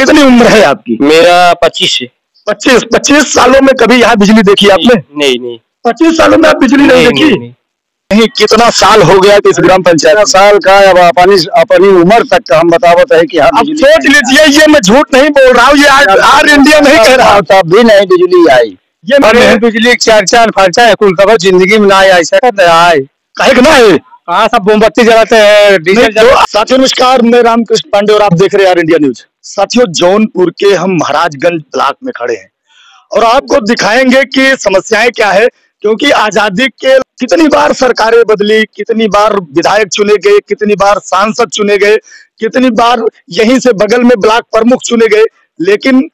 कितनी उम्र है आपकी? मेरा पच्चीस है। पच्चीस पच्चीस सालों में कभी यहाँ बिजली देखी आपने? नहीं नहीं। पच्चीस सालों में आप बिजली नहीं देखी? नहीं, कितना साल हो गया इस ग्राम पंचायत साल का अब अपनी अपनी उम्र तक का हम बतावत है कि हाँ अब बिजली सोच लीजिए ये मैं झूठ नहीं बोल रहा हूँ ये आज आर इंडिया नहीं कह रहा तब भी नहीं बिजली आई। ये बिजली चर्चा खर्चा है कुल खबर ज़िंदगी में ना ऐसा आए। कहे ना है हाँ सब मोमबत्ती जलाते हैं डीजल तो साथियों नमस्कार मैं रामकृष्ण पांडे और आप देख रहे हैं आर इंडिया न्यूज़। साथियों, जौनपुर के हम महाराजगंज ब्लॉक में खड़े हैं और आपको दिखाएँगे कि समस्याएँ क्या है, क्योंकि आज़ादी के कितनी बार सरकारें बदली, कितनी बार विधायक चुने गए, कितनी बार सांसद चुने गए, कितनी बार यहीं से बगल में ब्लॉक प्रमुख चुने गए, लेकिन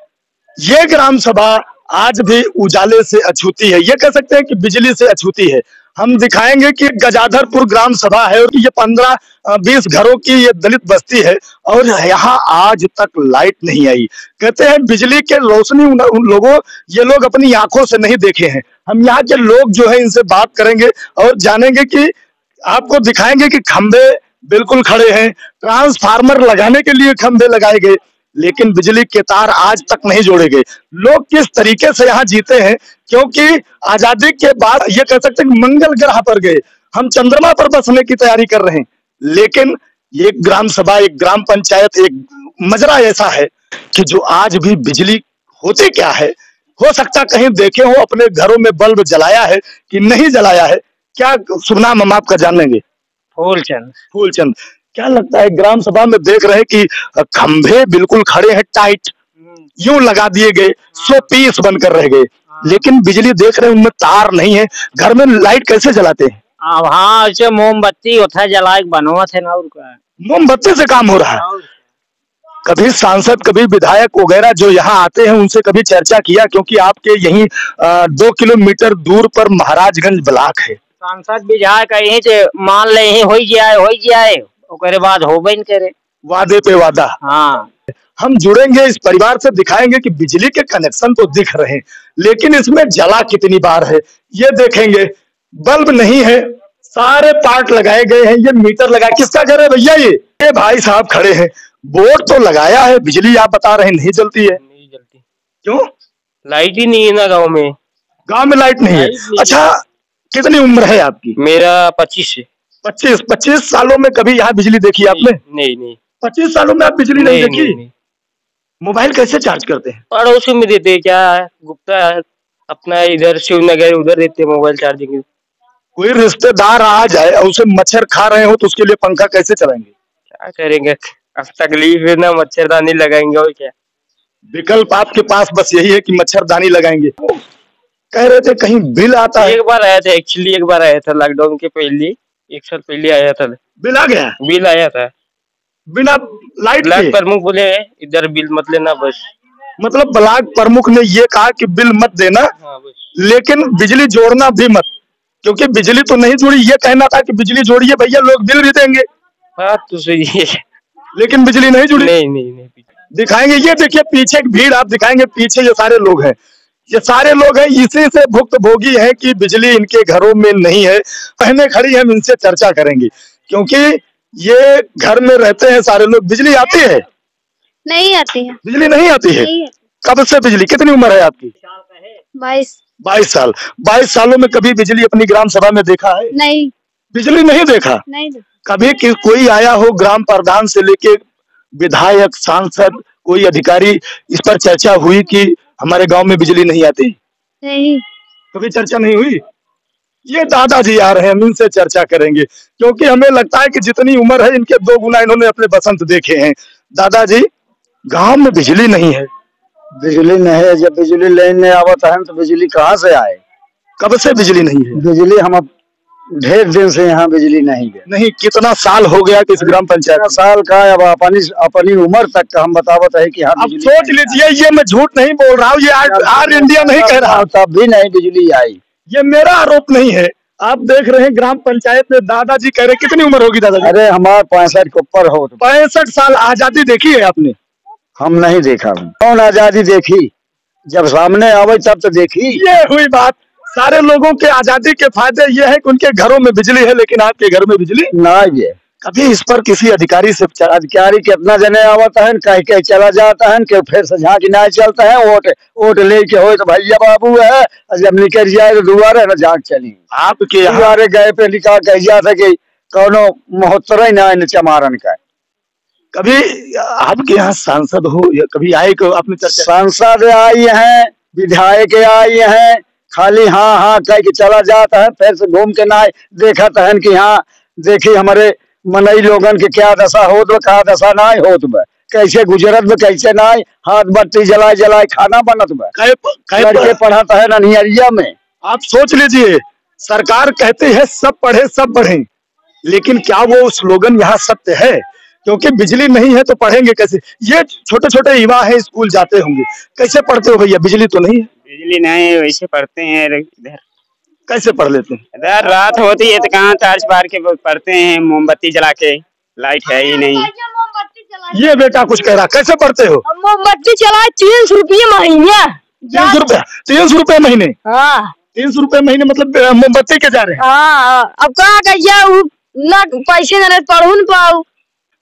ये ग्राम सभा आज भी उजाले से अछूती है। ये कह सकते हैं कि बिजली से अछूती है। हम दिखाएँगे कि गजाधरपुर ग्राम सभा है और ये पंद्रह बीस घरों की ये दलित बस्ती है और यहाँ आज तक लाइट नहीं आई। कहते हैं बिजली के रोशनी उन, लोगों ये लोग अपनी आँखों से नहीं देखे हैं। हम यहाँ के लोग जो है इनसे बात करेंगे और जानेंगे कि आपको दिखाएँगे कि खंबे बिल्कुल खड़े हैं। ट्रांसफार्मर लगाने के लिए खंबे लगाए गए। लेकिन बिजली के तार आज तक नहीं जोड़े गए। लोग किस तरीके से यहाँ जीते हैं? क्योंकि आज़ादी के बाद ये कह सकते हैं मंगल ग्रह पर गए। हम चंद्रमा पर बसने की तैयारी कर रहे हैं। लेकिन एक ग्राम सभा एक ग्राम पंचायत एक मजरा ऐसा है कि जो आज भी बिजली होती क्या है? हो सकता कहीं देखे हो अपने घरों में बल्ब जलाया है कि नहीं जलाया है? क्या शुभ नाम हम आपका जान लेंगे? फूलचंद। फूलचंद। क्या लगता है ग्राम सभा में देख रहे हैं कि खंभे बिल्कुल खड़े हैं टाइट यूँ लगा दिए गए सो पीस बनकर रह गए। लेकिन बिजली देख रहे हैं उनमें तार नहीं है। घर में लाइट कैसे जलाते हैं? अब हाँ ऐसे मोमबत्ती होता है जला के बनवा थे ना का मोमबत्ती से काम हो रहा है। कभी सांसद कभी विधायक वगैरह जो यहाँ आते हैं उनसे कभी चर्चा किया क्योंकि आपके यही दो किलोमीटर दूर पर महाराजगंज ब्लॉक है। सांसद विधायक यहीं से मान ले हो जाए हो जाए। ओकरे बाद होबे न करे वादे पे वादा। हाँ। हम जुड़ेंगे इस परिवार से दिखाएँगे कि बिजली के कनेक्शन तो दिख रहे हैं लेकिन इसमें जला कितनी बार है ये देखेंगे। बल्ब नहीं है सारे पार्ट लगाए गए हैं ये मीटर लगा किसका घर है भैया ये? ये भाई साहब खड़े हैं। बोर्ड तो लगाया है बिजली आप बता रहे हैं नहीं जलती है। नहीं जलती। क्यों? लाइट ही नहीं है ना गाँव में। गाँव में लाइट नहीं है। लाइट नहीं है। अच्छा कितनी उम्र है आपकी? मेरा पच्चीस है। पच्चीस पच्चीस सालों में कभी यहाँ बिजली देखी आपने? नहीं नहीं। पच्चीस सालों में आप बिजली नहीं, नहीं देखी? मोबाइल कैसे चार्ज करते हैं? पड़ोसी में देते हैं, क्या गुप्ता अपना इधर शिवनगर उधर देते हैं मोबाइल चार्जिंग। कोई रिश्तेदार आ जाए और उसे मच्छर खा रहे हो तो उसके लिए पंखा कैसे चलाएँगे? क्या करेंगे? अब तकलीफ़ है ना मच्छरदानी लगाएँगे और क्या? विकल्प आपके पास बस यही है कि मच्छरदानी लगाएँगे। कह रहे थे कहीं बिल आता है। एक बार आया था एक्चुअली एक बार आया था लॉकडाउन के पहले। एक साल पहले आया था बिल आ गया? बिल आया था। बिना लाइट ब्लैक प्रमुख बोले इधर बिल मत लेना बस। मतलब ब्लॉक प्रमुख ने ये कहा कि बिल मत देना हाँ बस। लेकिन बिजली जोड़ना भी मत क्योंकि बिजली तो नहीं जुड़ी। ये कहना था कि बिजली जोड़िए भैया लोग बिल भी देंगे। बात तो सही है। लेकिन बिजली नहीं जुड़ी। नहीं नहीं नहीं। दिखाएँगे ये देखिए पीछे एक भीड़ आप दिखाएँगे पीछे ये सारे लोग हैं। ये सारे लोग हैं इसी से भुक्त भोगी है कि बिजली इनके घरों में नहीं है। पहने खड़ी हम इनसे चर्चा करेंगे क्योंकि ये घर में रहते हैं सारे लोग। बिजली आती है? नहीं आती है। बिजली नहीं आती है? कब से बिजली? कितनी उम्र है आपकी? बाईस। बाईस साल। बाईस सालों में कभी बिजली अपनी ग्राम सभा में देखा है? नहीं। बिजली नहीं देखा? नहीं कभी कि कोई आया हो ग्राम प्रधान से लेके विधायक सांसद कोई अधिकारी इस पर चर्चा हुई कि हमारे गाँव में बिजली नहीं आती। नहीं। कभी चर्चा नहीं हुई? ये दादाजी आ रहे हैं हम इनसे चर्चा करेंगे क्योंकि हमें लगता है कि जितनी उम्र है इनके दो गुना इन्होंने अपने बसंत देखे हैं। दादाजी गाँव में बिजली नहीं है। बिजली नहीं है जब बिजली लेने आवत है तो बिजली कहाँ से आए? कब से बिजली नहीं है? बिजली हम अब ढेर दिन से यहाँ बिजली नहीं है। नहीं कितना साल हो गया कि इस ग्राम पंचायत साल का अब अपनी अपनी उम्र तक का हम बतावत है कि हाँ अब सोच लीजिए ये मैं झूठ नहीं बोल रहा हूँ ये आर इंडिया नहीं कह रहा तब भी नहीं बिजली आई। ये मेरा आरोप नहीं है। आप देख रहे हैं ग्राम पंचायत में दादाजी कह रहे कितनी उम्र होगी दादाजी? अरे हमारे पैंसठ के ऊपर हो। पैंसठ साल आज़ादी देखी है आपने? हम नहीं देखा। कौन आज़ादी देखी? जब सामने आवे तब तो देखी। ये हुई बात। सारे लोगों के आज़ादी के फ़ायदे ये है कि उनके घरों में बिजली है लेकिन आपके घर में बिजली ना ये। कभी इस पर किसी अधिकारी से अधिकारी कितना जने आवत है कह के चला जाता है कि फिर से झांकी ना चलता है वोट वोट लेके हो तो भैया बाबू है जब निकल जाए तो दोबारा न झाँक चली। आपके दोबारे गए पे लिखा कह जा सके कौनो महोत्सव ही ना चमारन का कभी आपके यहाँ सांसद हो या कभी आए को आपने सांसद आई हैं विधायक आई हैं खाली हाँ हाँ कह के चला जाता है फिर से घूम के ना देखा तहन कि हाँ देखी हमारे मनई लोगन के क्या दशा होत बा क्या दशा ना होत बा। कैसे गुजरत बा कैसे ना हाथ बत्ती जलाए जलाए खाना बनत बा। कहे कहे लड़के पढ़त है ननियरिया में। आप सोच लीजिए सरकार कहती है सब पढ़े सब पढ़े लेकिन क्या वो स्लोगन यहाँ सत्य है? क्योंकि बिजली नहीं है तो पढ़ेंगे कैसे? ये छोटे छोटे युवा हैं स्कूल जाते होंगे। कैसे पढ़ते हो भैया? बिजली तो नहीं है। बिजली नहीं वैसे पढ़ते हैं इधर। कैसे पढ़ लेते हैं? इधर रात होती है तो कहाँ टार्च बार के पढ़ते हैं मोमबत्ती जला के। लाइट है ही नहीं। ये बेटा कुछ कह रहा कैसे पढ़ते हो? मोमबत्ती चलाए तीन सौ रुपये महीने। तीन सौ रुपया? तीन सौ रुपये महीने? हाँ। तीन सौ रुपये महीने मतलब मोमबत्ती के जा रहे हैं? हाँ अब कहाँ पैसे न पढ़ू न पाऊ।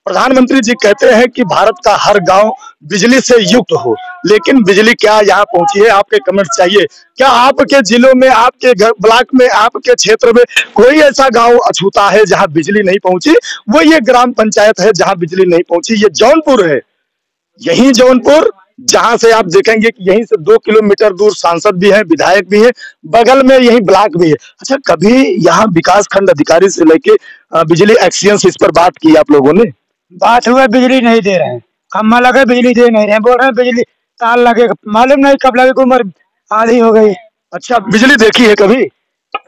प्रधानमंत्री जी कहते हैं कि भारत का हर गाँव बिजली से युक्त हो, लेकिन बिजली क्या यहाँ पहुँची है? आपके कमेंट चाहिए। क्या आपके जिलों में, आपके ब्लॉक में, आपके क्षेत्र में कोई ऐसा गाँव अछूता है जहाँ बिजली नहीं पहुँची? वो ये ग्राम पंचायत है जहाँ बिजली नहीं पहुँची, ये जौनपुर है। यही जौनपुर, जहाँ से आप देखेंगे कि यहीं से दो किलोमीटर दूर सांसद भी है, विधायक भी है, बगल में यही ब्लॉक भी है। अच्छा कभी यहाँ विकास खंड अधिकारी से लेके बिजली एक्सियंस इस पर बात की आप लोगों ने? बात हुआ बिजली नहीं दे रहे हैं। खम्मा लगे बिजली दे नहीं रहे बोल रहे हैं बिजली तार लगे। मालूम नहीं कब लगे उम्र आधी हो गई। अच्छा बिजली देखी है कभी?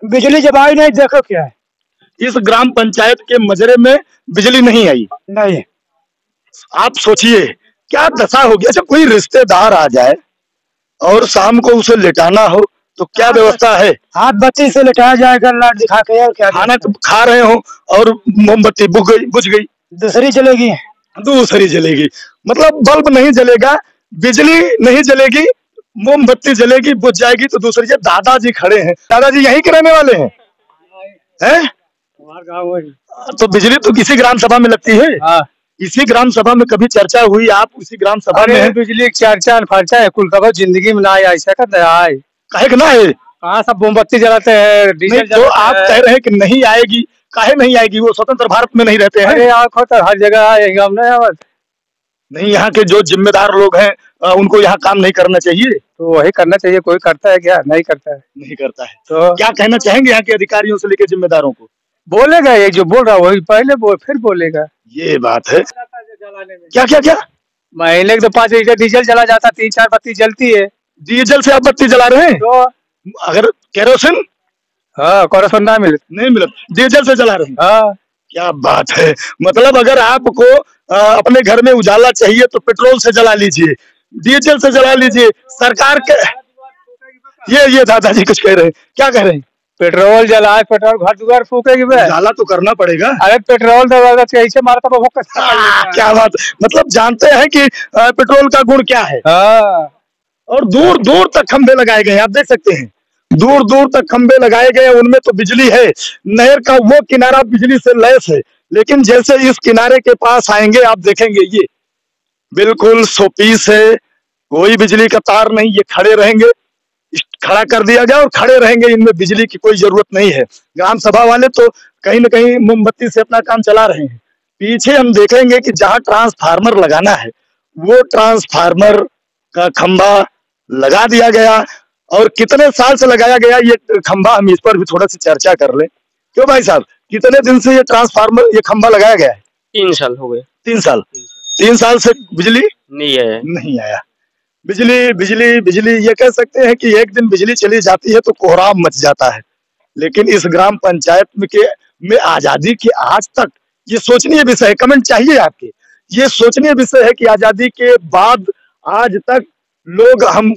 बिजली जब आई नहीं देखो क्या है। इस ग्राम पंचायत के मजरे में बिजली नहीं आई। नहीं। आप सोचिए क्या दशा होगी? अच्छा कोई रिश्तेदार आ जाए और शाम को उसे लेटाना हो तो क्या व्यवस्था है? हाथ बत्ती से लिटाया जाएगा लाट दिखा के और क्या खाना तो खा रहे हो और मोमबत्ती बुझ गई बुझ गई। दूसरी चलेगी दूसरी जलेगी। मतलब बल्ब नहीं जलेगा बिजली नहीं जलेगी मोमबत्ती जलेगी बुझ जाएगी तो दूसरी जगह दादाजी खड़े हैं। दादाजी यहीं के रहने वाले हैं? हैं? तो बिजली तो किसी ग्राम सभा में लगती है? हाँ। इसी ग्राम सभा में कभी चर्चा हुई? आप उसी ग्राम सभा में बिजली के चार चार खर्चा है कुल कहो ज़िंदगी में ना आए ऐसा कर आए। काहे कि ना है कहा सब मोमबत्ती जलाते हैं डीजल तो आप कह रहे हैं कि नहीं आएगी। काहे नहीं आएगी? वो स्वतंत्र भारत में नहीं रहते हैं। अरे आँखों तो हर जगह आएगी हमने आवत नहीं यहाँ के जो जिम्मेदार लोग हैं उनको यहाँ काम नहीं करना चाहिए। तो वही करना चाहिए कोई करता है क्या? नहीं करता है। नहीं करता है। तो क्या कहना चाहेंगे यहाँ के अधिकारियों से लेकर जिम्मेदारों को? बोलेगा ये जो बोल रहा है वही पहले बोल फिर बोलेगा। ये बात है। क्या क्या क्या? महीने के तो पाँच लीटर डीजल जला जाता तीन चार बत्ती जलती है। डीजल से आप बत्ती जला रहे हैं? तो अगर केरोसिन हाँ कॉरस्पॉन्ड ना मिले। नहीं मिला। डीजल से जला रहे हैं। हाँ। क्या बात है? मतलब अगर आपको अ, अपने घर में उजाला चाहिए तो पेट्रोल से जला लीजिए डीजल से जला लीजिए सरकार के ये ये दादाजी कुछ कह रहे हैं। क्या कह रहे हैं? पेट्रोल जलाए पेट्रोल घर दुआर फूकेगी बे। उजाला तो करना पड़ेगा। अरे पेट्रोल तो कैसे मारता तो वो आ, क्या बात मतलब जानते हैं कि पेट्रोल का गुण क्या है? हाँ। और दूर दूर तक खंभे लगाए गए हैं आप देख सकते हैं। दूर दूर तक खंभे लगाए गए, उनमें तो बिजली है। नहर का वो किनारा बिजली से लैस है। लेकिन जैसे इस किनारे के पास आएँगे, आप देखेंगे ये। बिल्कुल सोपीस है। कोई बिजली का तार नहीं, ये खड़े रहेंगे। खड़ा कर दिया गया और खड़े रहेंगे। इनमें बिजली की कोई ज़रूरत नहीं है। ग्राम सभा वाले तो कहीं ना कहीं मोमबत्ती से अपना काम चला रहे हैं। पीछे हम देखेंगे कि जहाँ ट्रांसफार्मर लगाना है, वो ट्रांसफार्मर का खंभा लगा दिया गया। और कितने साल से लगाया गया ये खंभा हम इस पर भी थोड़ा सी चर्चा कर लें। क्यों भाई साहब? कितने दिन से ये ट्रांसफार्मर ये खंभा लगाया गया है? तीन साल हो गए। तीन साल? तीन साल। से बिजली? नहीं है। नहीं आया। बिजली बिजली बिजली ये कह सकते हैं कि एक दिन बिजली चली जाती है तो कोहराम मच जाता है। लेकिन इस ग्राम पंचायत में के में आज़ादी के आज तक ये सोचनीय विषय है। कमेंट चाहिए आपके। ये सोचनीय विषय है कि आज़ादी के बाद आज तक लोग हम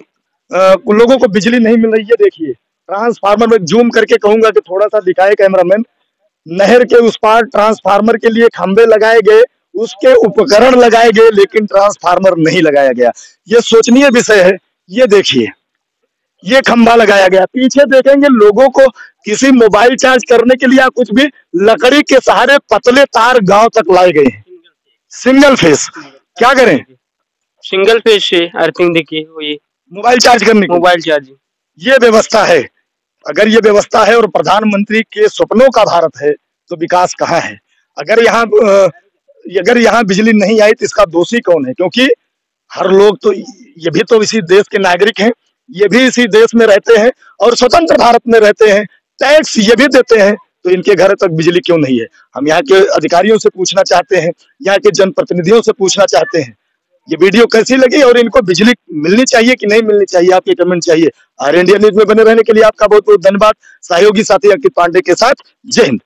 लोगों को बिजली नहीं मिल रही है, देखिए। ट्रांसफार्मर में जूम करके कहूँगा कि थोड़ा सा दिखाए कैमरामैन नहर के उस पार ट्रांसफार्मर के लिए खंभे लगाए गए, उसके उपकरण लगाए गए, लेकिन ट्रांसफार्मर नहीं लगाया गया। ये सोचनीय विषय है, ये देखिए। ये खंभा लगाया गया। पीछे देखेंगे लोगों को किसी मोबाइल चार्ज करने के लिए कुछ भी, लकड़ी के सहारे पतले तार गाँव तक लाए गए। हैं सिंगल फेस। क्या करें? सिंगल फ़ेज़ से अर्थिंग देखिए मोबाइल चार्ज करने की। Mobile charge. ये व्यवस्था है। अगर ये व्यवस्था है और प्रधानमंत्री के सपनों का भारत है तो विकास कहाँ है? अगर यहाँ अगर यहाँ बिजली नहीं आई तो इसका दोषी कौन है? क्योंकि हर लोग तो ये भी तो इसी देश के नागरिक हैं ये भी इसी देश में रहते हैं और स्वतंत्र भारत में रहते हैं। टैक्स ये भी देते हैं तो इनके घर तक बिजली क्यों नहीं है? हम यहाँ के अधिकारियों से पूछना चाहते हैं यहाँ के जनप्रतिनिधियों से पूछना चाहते हैं। ये वीडियो कैसी लगी और इनको बिजली मिलनी चाहिए कि नहीं मिलनी चाहिए? आपके कमेंट चाहिए। आर इंडिया न्यूज़ में बने रहने के लिए आपका बहुत बहुत धन्यवाद। सहयोगी साथी अंकित पांडे के साथ। जय हिंद।